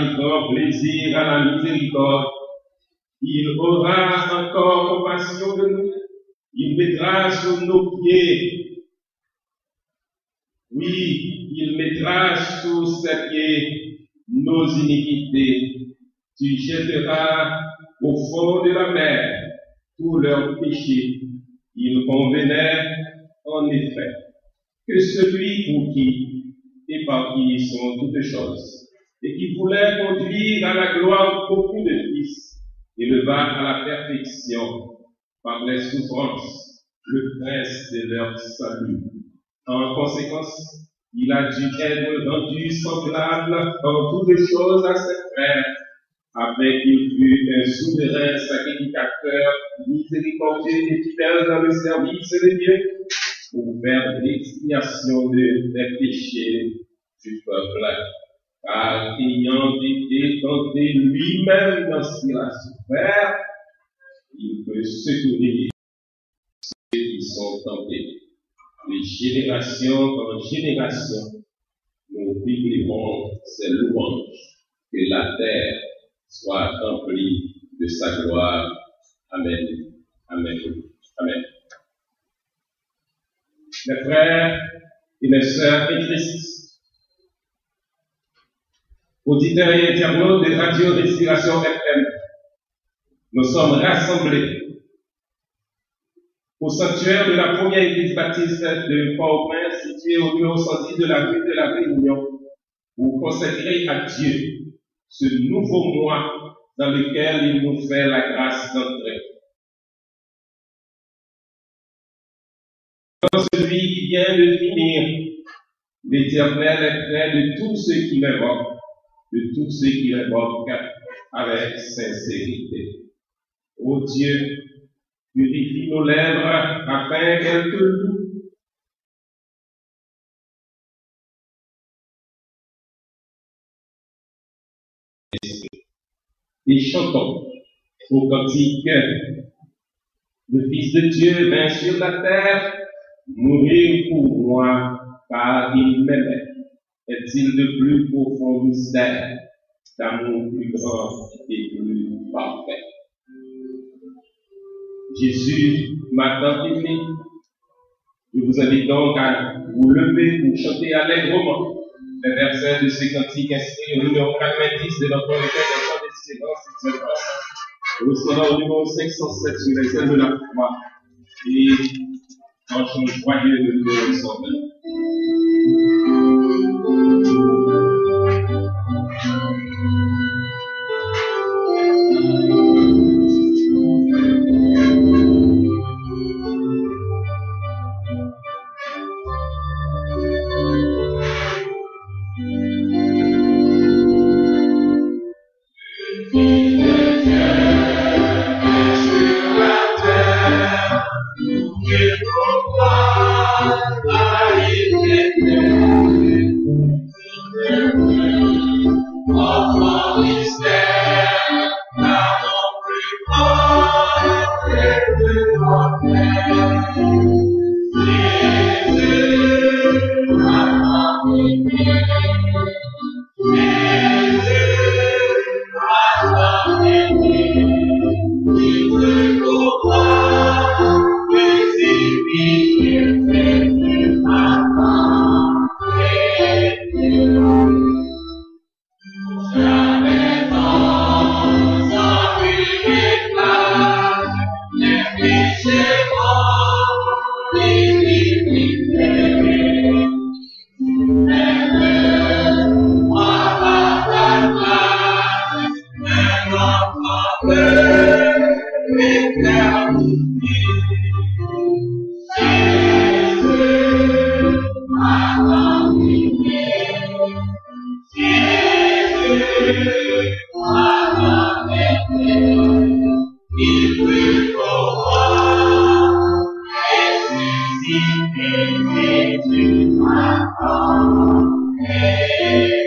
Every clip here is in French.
il prend plaisir à la miséricorde. Il aura encore compassion de nous. Il mettra sur nos pieds. Oui, il mettra sous ses pieds nos iniquités. Tu jetteras au fond de la mer tous leurs péchés. Il convenait, en effet, que celui pour qui et par qui sont toutes choses, et qui voulait conduire à la gloire beaucoup de fils, éleva à la perfection par les souffrances le prince de leur salut. En conséquence, il a dû être rendu semblable en toutes choses à ses frères, afin qu'il fût un souverain sacrificateur, miséricordieux et fidèle dans le service de Dieu, pour faire l'expiation de- des péchés du peuple. Car ayant été tenté lui-même dans ce qu'il a souffert, il peut secourir ceux qui sont tentés. De génération en génération, nous publierons ses louanges. Que la terre soit remplie de sa gloire. Amen. Amen. Amen. Mes frères et mes sœurs et Christ, auditeurs et internautes de Radio Respiration FM, nous sommes rassemblés au sanctuaire de la première église baptiste de Port-au-Prince, située au numéro 110 de la rue de la Réunion, pour consacrer à Dieu ce nouveau mois dans lequel il nous fait la grâce d'entrer. Dans celui qui vient de finir, l'Éternel est près de tous ceux qui l'invoquent, de tous ceux qui l'invoquent avec sincérité. Ô Dieu, purifie nos lèvres afin qu'elles te louent. Et chantons au cantique le Fils de Dieu vint sur la terre, mourir pour moi, car il m'aimait. Est-il de plus profond mystère, d'amour plus grand et plus parfait? Jésus m'a aimé. Je vous invite donc à vous lever pour chanter allègrement les versets de ce cantique inscrit au numéro 90 de notre de des silences et de grâce. Au sonore au numéro 507 sur les ailes de la croix. Et en chant joyeux de nous ensemble. be. Amen.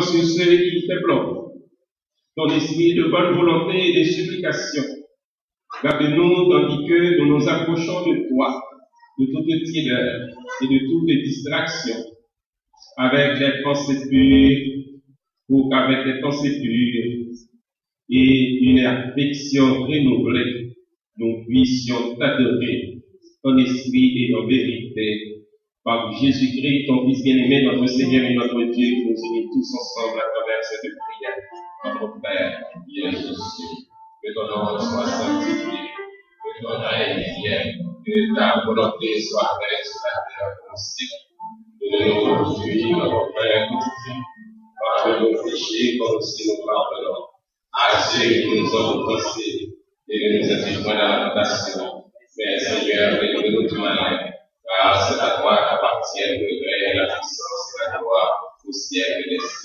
Sur ceux qui te Ton esprit de bonne volonté et de supplication. Garde-nous tandis que nous nous approchons de toi, de toute tiédeur et de toute distraction, avec des pensées pures, pour qu'avec des pensées pures et une affection renouvelée, nous puissions t'adorer, ton esprit et en vérité, par Jésus-Christ, ton Fils bien-aimé, notre Seigneur et notre Dieu, qui nous unit tous ensemble à travers cette prière. Notre Père, bien Jésus, que ton nom soit sanctifié, que ton règne vienne, que ta volonté soit faite sur la terre comme. Donne-nous aujourd'hui notre Père quotidien. Pardonne nos péchés comme aussi nous pardonnons à ceux qui nous ont offensés et pas dans la tentation. Mais Seigneur, délivre-nous du malin car c'est à toi qu'appartiennent le règne, la puissance et la gloire au siècle des siècles.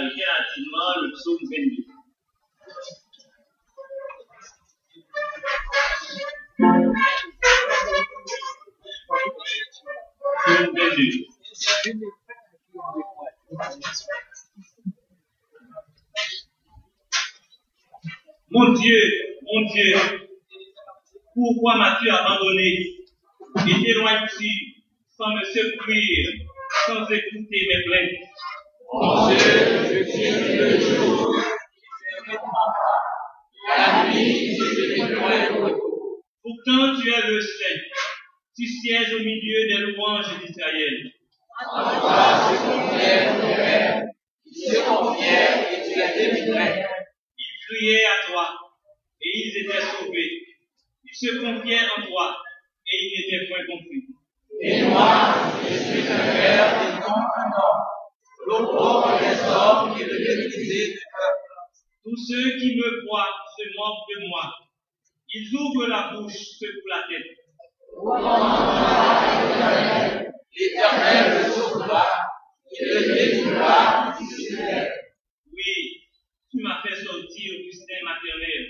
le Psaume 22. Mon Dieu, mon Dieu, pourquoi m'as-tu abandonné? Et t'éloignes-tu sans me secourir, sans écouter mes plaintes. Le jour. La nuit, je te. Pourtant, tu es le Seigneur. Tu sièges au milieu des louanges d'Israël. En toi, je confiais mon Père. Confiais et tu as délivré. Ils criaient à toi et ils étaient sauvés. Ils se confiaient en toi et ils n'étaient point confus. Et moi, je suis un père et non un homme. Louons les hommes qui du peuple. Tous ceux qui me voient se moquent de moi. Ils ouvrent la bouche, secouent la tête. L'éternel, l'éternel le sauvera et le détruira si Oui, tu m'as fait sortir du sein maternel.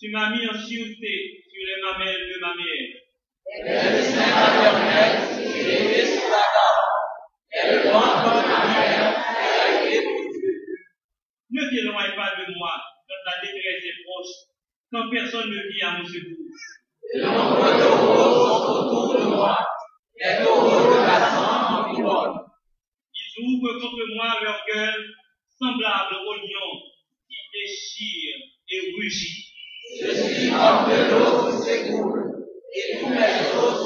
Tu m'as mis en sûreté sur les mamelles de ma mère. Et le sein maternel, tu l'ai mis sur la table. Et le ventre t'éloigne pas de moi quand la détresse est proche, quand personne ne vient à mon secours. De nombreux taureaux sont autour de moi, les taureaux de la sang en. Ils ouvrent contre moi leur gueule, semblable au lion qui déchire et rugit. Je suis comme de l'eau qui s'écoule, et tous mes os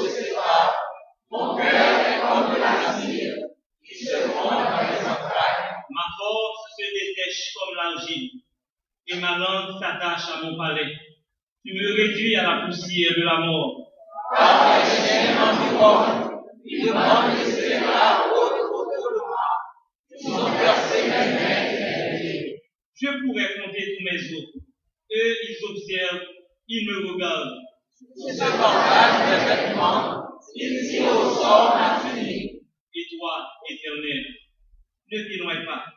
et ma langue s'attache à mon palais. Tu me réduis à la poussière de la mort. Je pourrais compter tous mes os. Eux, ils observent, ils me regardent. Ils se partagent mes vêtements, ils tirent au sort. Et toi, éternel, ne t'éloigne pas.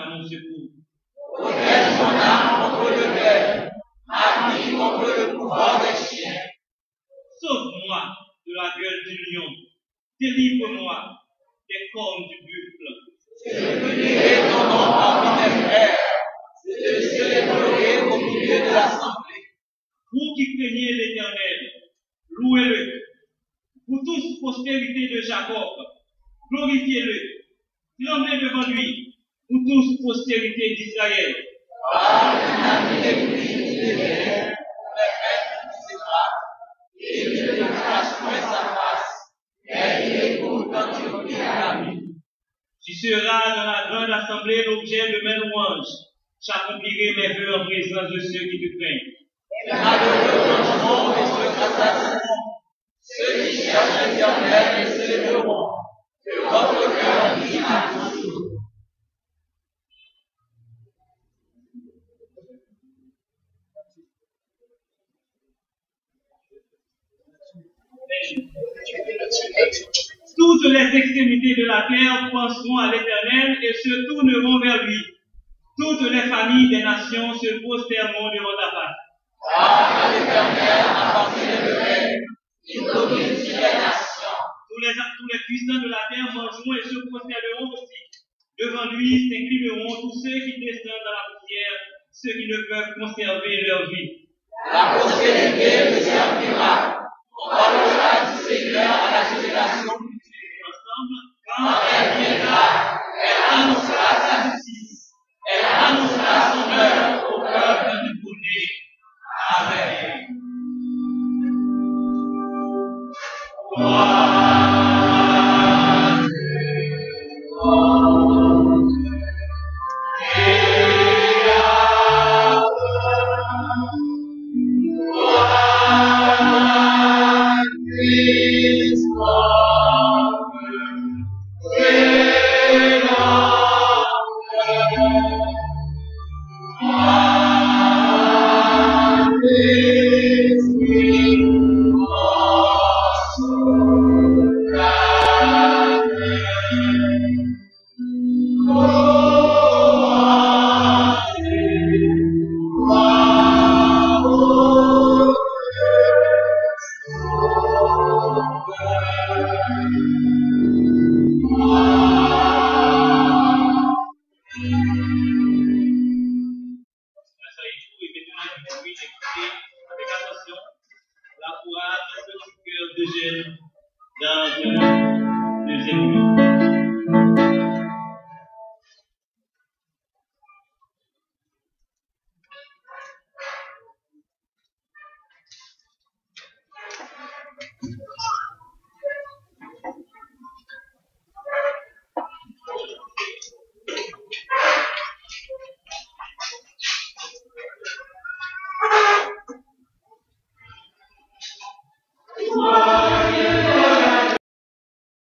À mon secours. Protège mon âme contre le ma vie contre le pouvoir des. Sauve-moi de la gueule du lion. Délivre-moi des cornes du buffle. Je bénirai ton nom parmi tes frères. Je te célébrerai au milieu de l'assemblée. Vous qui craignez l'éternel, louez-le. Vous tous, postérité de Jacob, glorifiez-le. Tremblez devant lui. Vous tous, postérité d'Israël. Qui qui et tu seras dans la grande assemblée l'objet de mes louanges. J'accomplirai mes vœux en présence de ceux qui te craignent. Mangeront et se rassasieront. Ceux qui cherchent l'éternel le célébreront. Que votre cœur vive à toujours. Toutes les extrémités de la terre penseront à l'éternel et se tourneront vers lui. Toutes les familles des nations se prosterneront devant ta face. Car l'éternel appartient le règne. Il les nations. Tous les, tous les puissants de la terre mangeront et se prosterneront aussi. Devant lui s'inclineront tous ceux qui descendent dans la poussière, ceux qui ne peuvent conserver leur vie. La postérité le servira. Seigneur à la Quand quand elle viendra, elle annoncera sa justice. Elle annoncera son œuvre